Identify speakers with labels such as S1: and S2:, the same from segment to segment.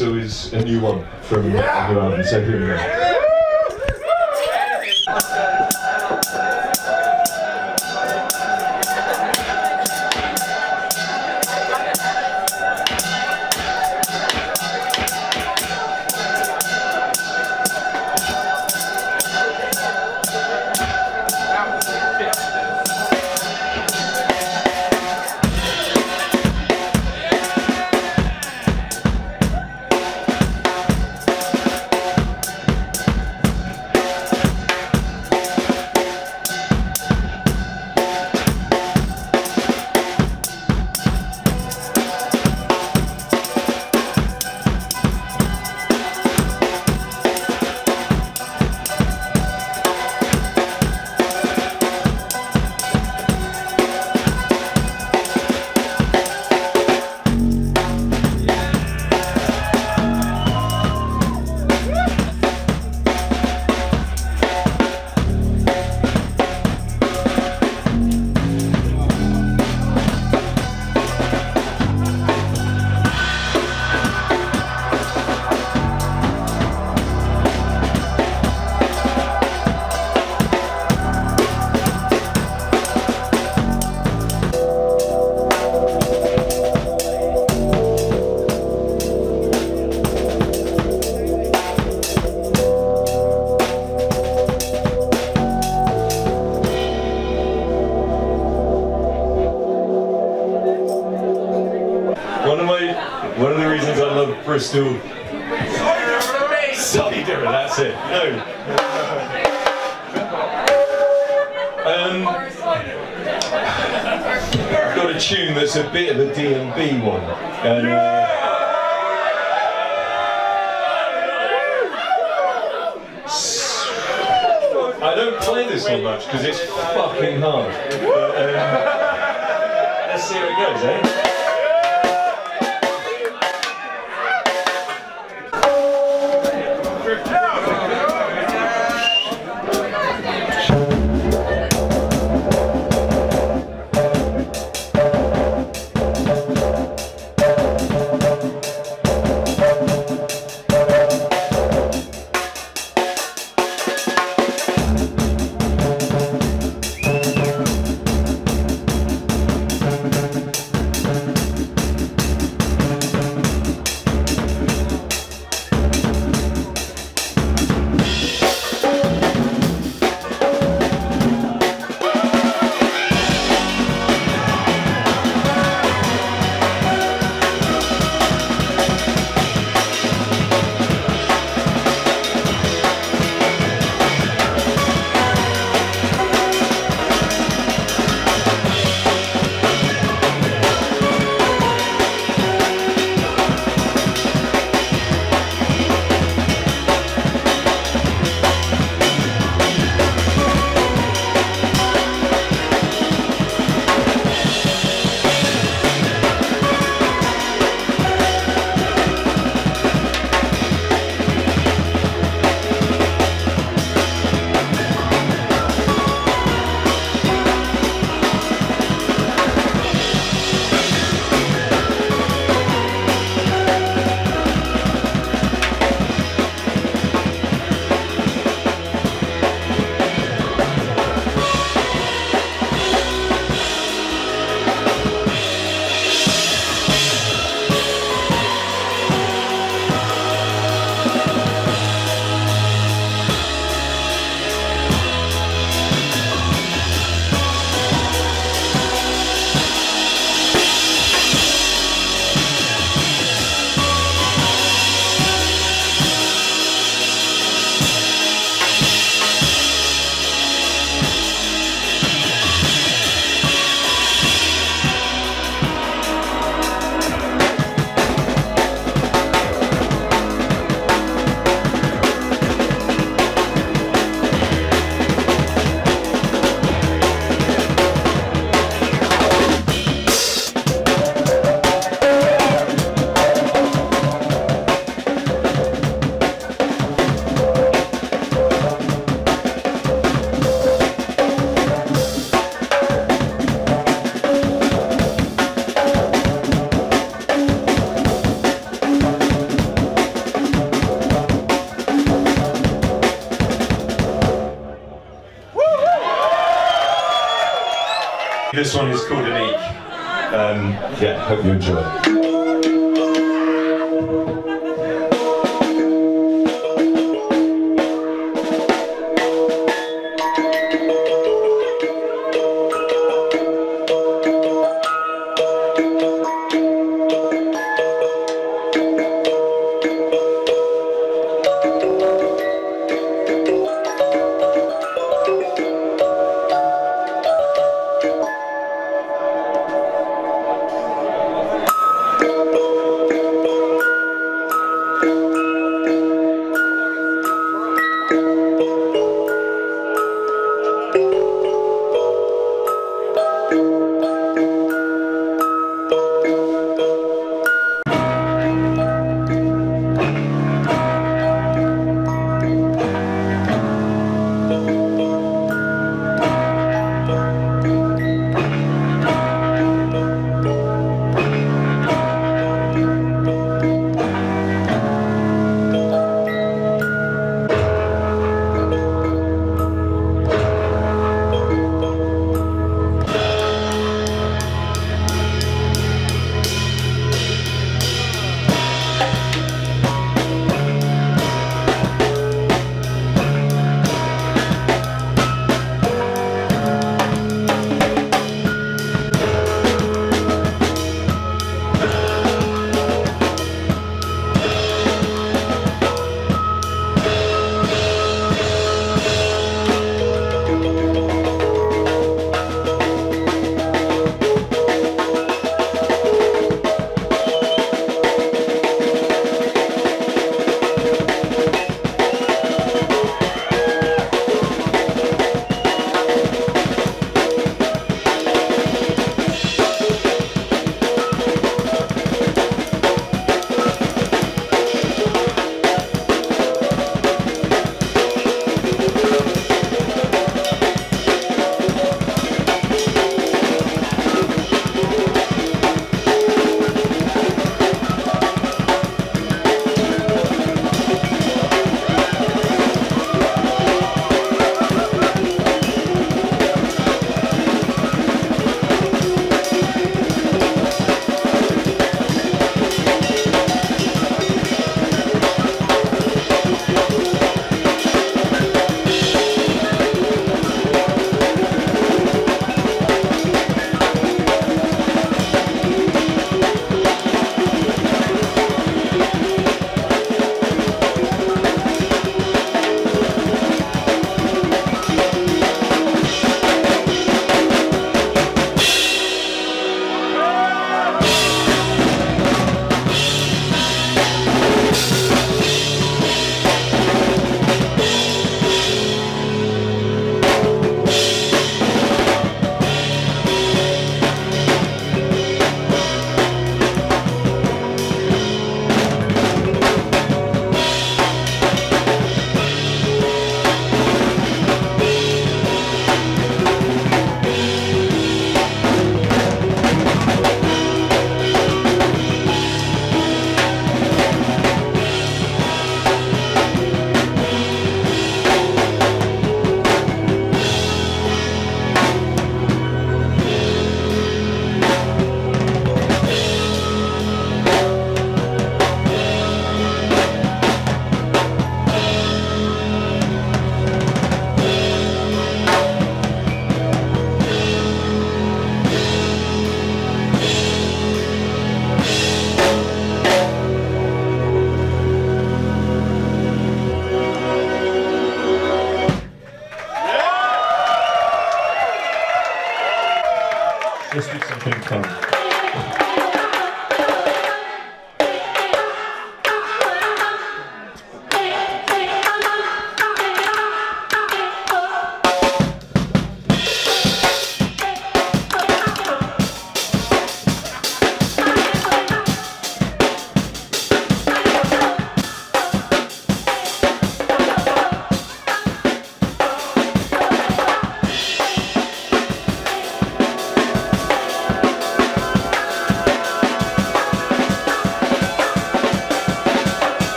S1: also is a new one from album, so here we go. Love Bristol. That's it. No. Um, got a tune that's a bit of a D&B one, and. Uh, I don't play this one much because it's fucking hard. But, um, let's see how it goes, eh? This one is called Unique. Um, yeah, hope you enjoy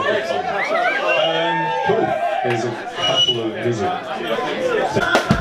S1: Um. There's a couple of visits.